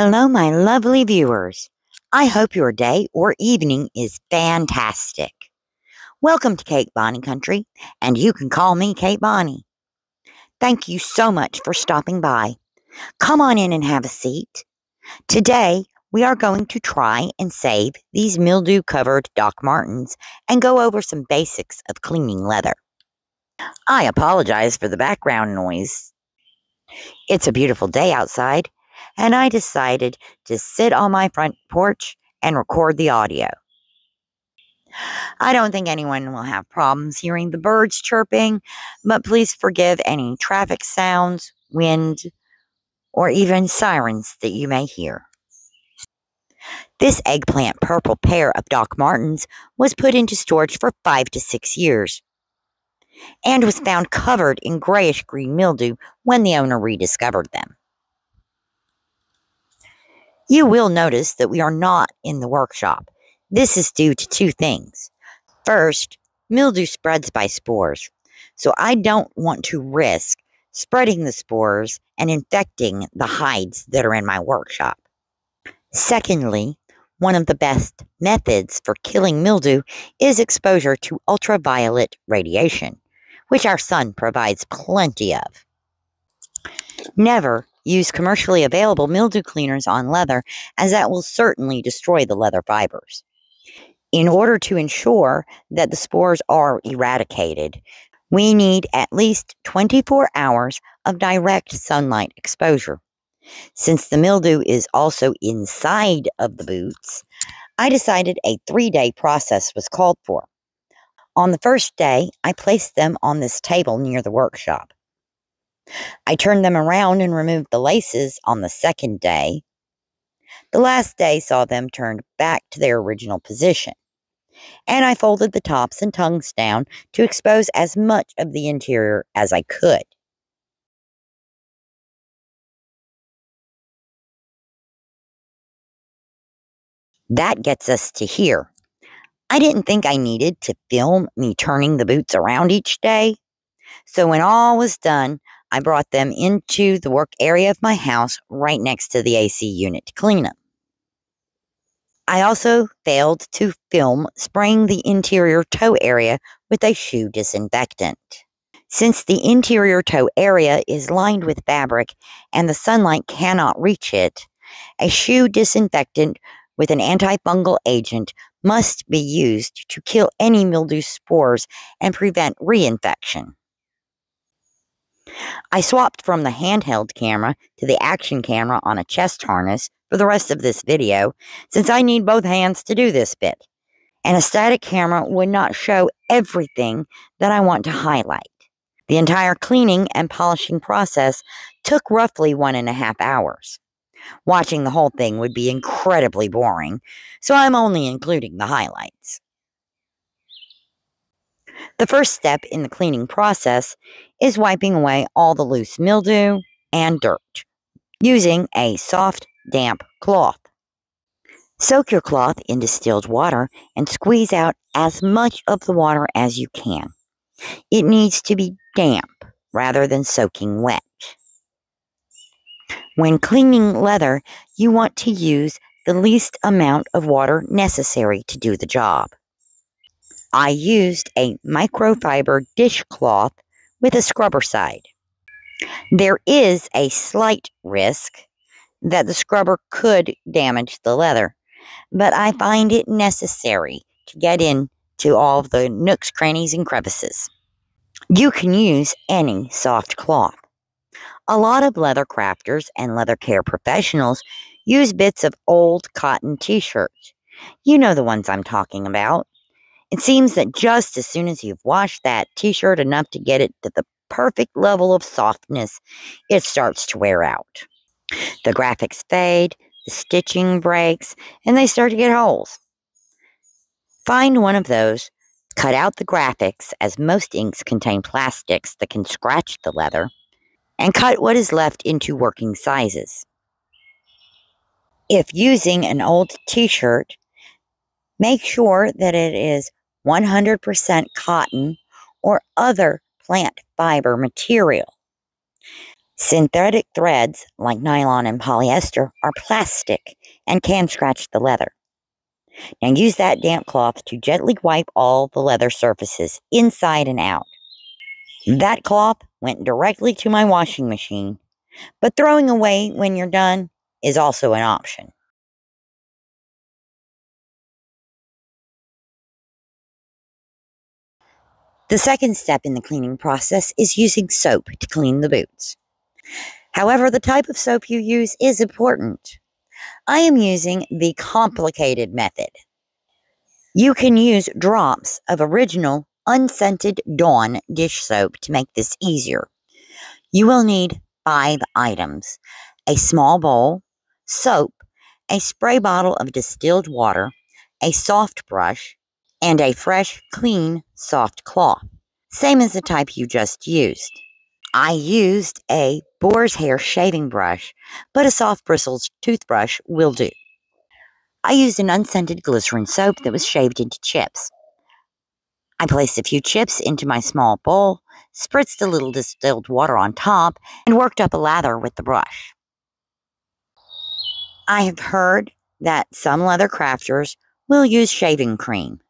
Hello, my lovely viewers. I hope your day or evening is fantastic. Welcome to Kate Bonny Country, and you can call me Kate Bonny. Thank you so much for stopping by. Come on in and have a seat. Today, we are going to try and save these mildew covered Doc Martens and go over some basics of cleaning leather. I apologize for the background noise. It's a beautiful day outside, and I decided to sit on my front porch and record the audio. I don't think anyone will have problems hearing the birds chirping, but please forgive any traffic sounds, wind, or even sirens that you may hear. This eggplant purple pair of Doc Martens was put into storage for five to six years and was found covered in grayish green mildew when the owner rediscovered them. You will notice that we are not in the workshop. This is due to two things. First, mildew spreads by spores, so I don't want to risk spreading the spores and infecting the hides that are in my workshop. Secondly, one of the best methods for killing mildew is exposure to ultraviolet radiation, which our sun provides plenty of. Never use commercially available mildew cleaners on leather, as that will certainly destroy the leather fibers. In order to ensure that the spores are eradicated, we need at least 24 hours of direct sunlight exposure. Since the mildew is also inside of the boots, I decided a three day process was called for. On the first day, I placed them on this table near the workshop. I turned them around and removed the laces on the second day. The last day saw them turned back to their original position. And I folded the tops and tongues down to expose as much of the interior as I could. That gets us to here. I didn't think I needed to film me turning the boots around each day. So when all was done, I brought them into the work area of my house right next to the AC unit to clean them. I also failed to film spraying the interior toe area with a shoe disinfectant. Since the interior toe area is lined with fabric and the sunlight cannot reach it, a shoe disinfectant with an antifungal agent must be used to kill any mildew spores and prevent reinfection. I swapped from the handheld camera to the action camera on a chest harness for the rest of this video, since I need both hands to do this bit. And a static camera would not show everything that I want to highlight. The entire cleaning and polishing process took roughly one and a half hours. Watching the whole thing would be incredibly boring, so I'm only including the highlights. The first step in the cleaning process is wiping away all the loose mildew and dirt using a soft, damp cloth. Soak your cloth in distilled water and squeeze out as much of the water as you can. It needs to be damp rather than soaking wet. When cleaning leather, you want to use the least amount of water necessary to do the job. I used a microfiber dishcloth with a scrubber side. There is a slight risk that the scrubber could damage the leather, but I find it necessary to get in to all of the nooks, crannies, and crevices. You can use any soft cloth. A lot of leather crafters and leather care professionals use bits of old cotton t shirts. You know the ones I'm talking about. It seems that just as soon as you've washed that t shirt enough to get it to the perfect level of softness, it starts to wear out. The graphics fade, the stitching breaks, and they start to get holes. Find one of those, cut out the graphics, as most inks contain plastics that can scratch the leather, and cut what is left into working sizes. If using an old t shirt, make sure that it is 100% cotton or other plant fiber material. Synthetic threads like nylon and polyester are plastic and can scratch the leather. Now use that damp cloth to gently wipe all the leather surfaces inside and out. That cloth went directly to my washing machine, but throwing away when you're done is also an option. The second step in the cleaning process is using soap to clean the boots. However, the type of soap you use is important. I am using the complicated method. You can use drops of original unscented Dawn dish soap to make this easier. You will need five items a small bowl, soap, a spray bottle of distilled water, a soft brush, and a fresh, clean, soft cloth, same as the type you just used. I used a boar's hair shaving brush, but a soft bristles toothbrush will do. I used an unscented glycerin soap that was shaved into chips. I placed a few chips into my small bowl, spritzed a little distilled water on top, and worked up a lather with the brush. I have heard that some leather crafters will use shaving cream,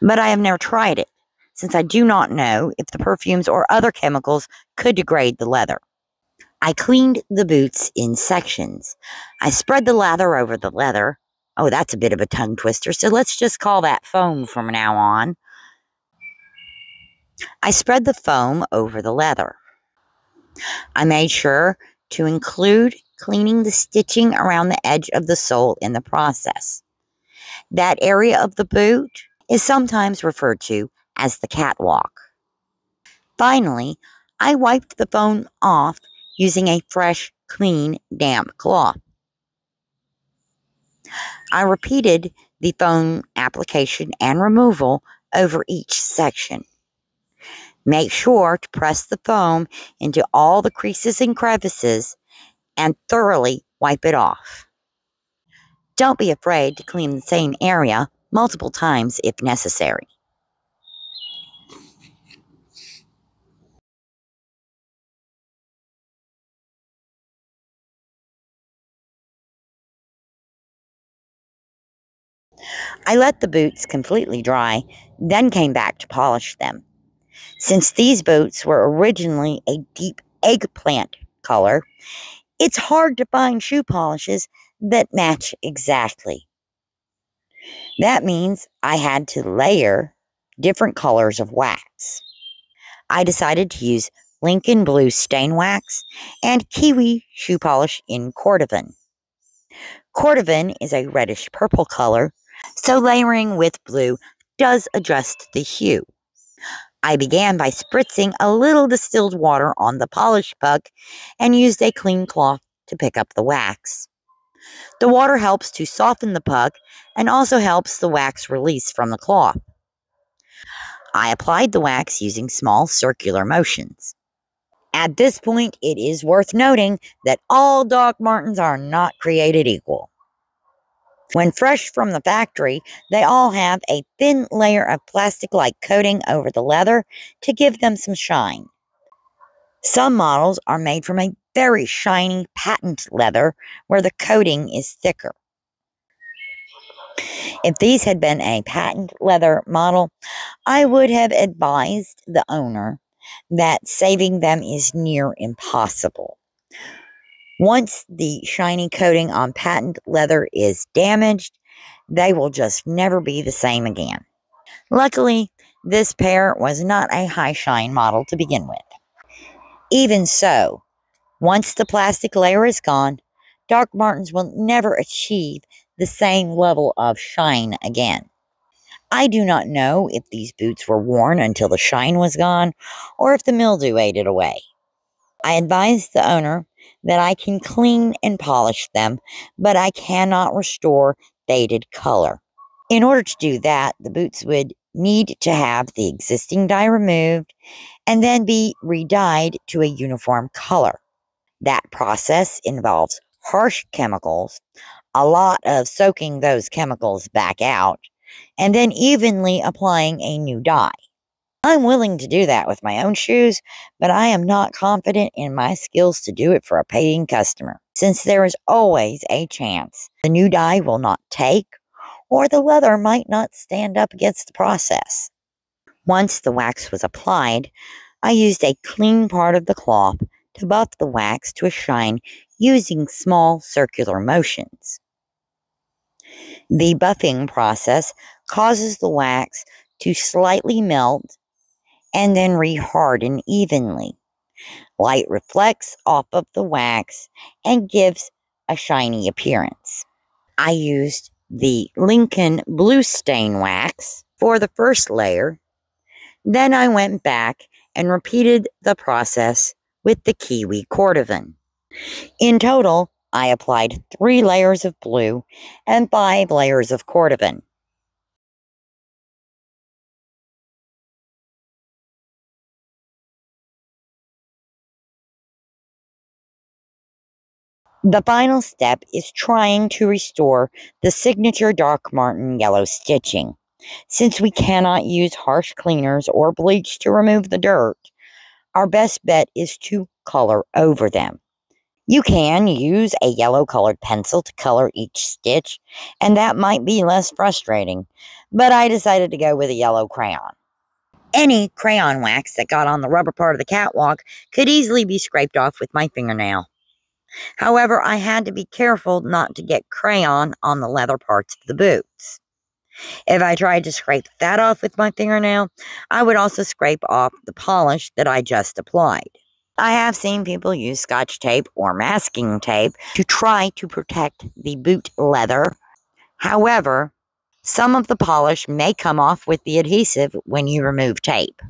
but I have never tried it since I do not know if the perfumes or other chemicals could degrade the leather. I cleaned the boots in sections. I spread the lather over the leather. Oh, that's a bit of a tongue twister, so let's just call that foam from now on. I spread the foam over the leather. I made sure to include cleaning the stitching around the edge of the sole in the process. That area of the boot is sometimes referred to as the catwalk. Finally, I wiped the foam off using a fresh, clean, damp cloth. I repeated the foam application and removal over each section. Make sure to press the foam into all the creases and crevices and thoroughly wipe it off. Don't be afraid to clean the same area multiple times if necessary. I let the boots completely dry, then came back to polish them. Since these boots were originally a deep eggplant color, it's hard to find shoe polishes that match exactly. That means I had to layer different colors of wax. I decided to use Lincoln Blue stain wax and Kiwi shoe polish in Cordovan. Cordovan is a reddish purple color, so layering with blue does adjust the hue. I began by spritzing a little distilled water on the polish puck and used a clean cloth to pick up the wax. The water helps to soften the puck and also helps the wax release from the cloth. I applied the wax using small circular motions. At this point, it is worth noting that all Doc Martens are not created equal. When fresh from the factory, they all have a thin layer of plastic like coating over the leather to give them some shine. Some models are made from a very shiny patent leather where the coating is thicker. If these had been a patent leather model, I would have advised the owner that saving them is near impossible. Once the shiny coating on patent leather is damaged, they will just never be the same again. Luckily, this pair was not a high shine model to begin with. Even so, once the plastic layer is gone, Doc Martens will never achieve the same level of shine again. I do not know if these boots were worn until the shine was gone or if the mildew ate it away. I advised the owner that I can clean and polish them, but I cannot restore faded color. In order to do that, the boots would need to have the existing dye removed and then be redyed to a uniform color. That process involves harsh chemicals, a lot of soaking those chemicals back out, and then evenly applying a new dye. I'm willing to do that with my own shoes, but I am not confident in my skills to do it for a paying customer, since there is always a chance the new dye will not take or the leather might not stand up against the process. Once the wax was applied, I used a clean part of the cloth to buff the wax to a shine using small circular motions. The buffing process causes the wax to slightly melt and then reharden evenly. Light reflects off of the wax and gives a shiny appearance. I used the Lincoln Blue Stain Wax for the first layer. Then I went back and repeated the process with the Kiwi Cordovan. In total, I applied three layers of blue and five layers of Cordovan. The final step is trying to restore the signature Doc Marten yellow stitching. Since we cannot use harsh cleaners or bleach to remove the dirt, our best bet is to color over them. You can use a yellow colored pencil to color each stitch, and that might be less frustrating, but I decided to go with a yellow crayon. Any crayon wax that got on the rubber part of the catwalk could easily be scraped off with my fingernail. However, I had to be careful not to get crayon on the leather parts of the boots. If I tried to scrape that off with my fingernail, I would also scrape off the polish that I just applied. I have seen people use scotch tape or masking tape to try to protect the boot leather. However, some of the polish may come off with the adhesive when you remove tape.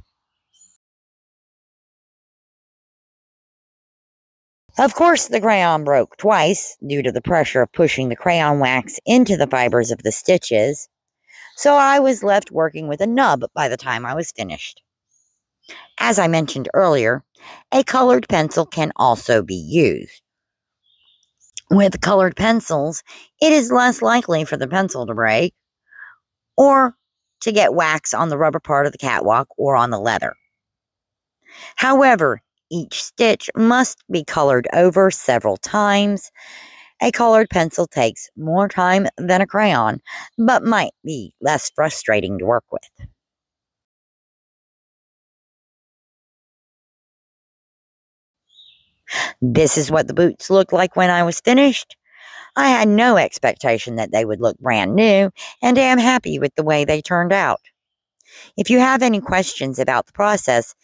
Of course, the crayon broke twice due to the pressure of pushing the crayon wax into the fibers of the stitches, so I was left working with a nub by the time I was finished. As I mentioned earlier, a colored pencil can also be used. With colored pencils, it is less likely for the pencil to break or to get wax on the rubber part of the catwalk or on the leather. However, each stitch must be colored over several times. A colored pencil takes more time than a crayon, but might be less frustrating to work with. This is what the boots looked like when I was finished. I had no expectation that they would look brand new and am happy with the way they turned out. If you have any questions about the process,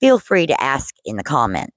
feel free to ask in the comments.